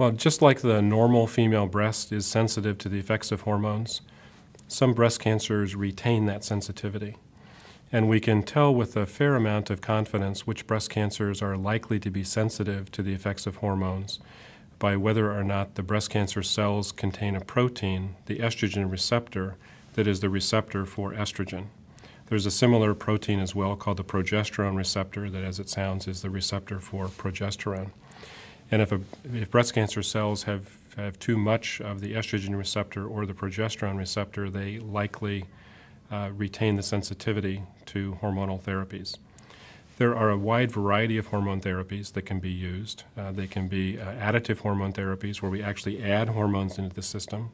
Well, just like the normal female breast is sensitive to the effects of hormones, some breast cancers retain that sensitivity. And we can tell with a fair amount of confidence which breast cancers are likely to be sensitive to the effects of hormones by whether or not the breast cancer cells contain a protein, the estrogen receptor, that is the receptor for estrogen. There's a similar protein as well called the progesterone receptor that, as it sounds, is the receptor for progesterone. And if, a, if breast cancer cells have, have too much of the estrogen receptor or the progesterone receptor, they likely uh, retain the sensitivity to hormonal therapies. There are a wide variety of hormone therapies that can be used. Uh, they can be uh, additive hormone therapies where we actually add hormones into the system.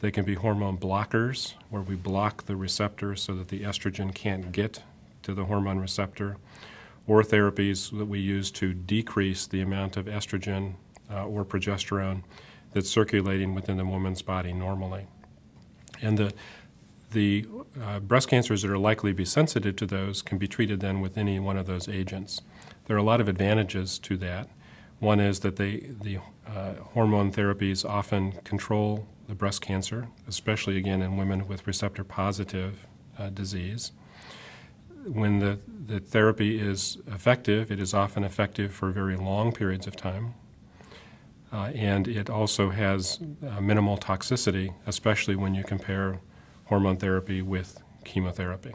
They can be hormone blockers where we block the receptor so that the estrogen can't get to the hormone receptor or therapies that we use to decrease the amount of estrogen uh, or progesterone that's circulating within the woman's body normally. And the, the uh, breast cancers that are likely to be sensitive to those can be treated then with any one of those agents. There are a lot of advantages to that. One is that they, the uh, hormone therapies often control the breast cancer, especially again in women with receptor positive uh, disease when the, the therapy is effective, it is often effective for very long periods of time. Uh, and it also has uh, minimal toxicity, especially when you compare hormone therapy with chemotherapy.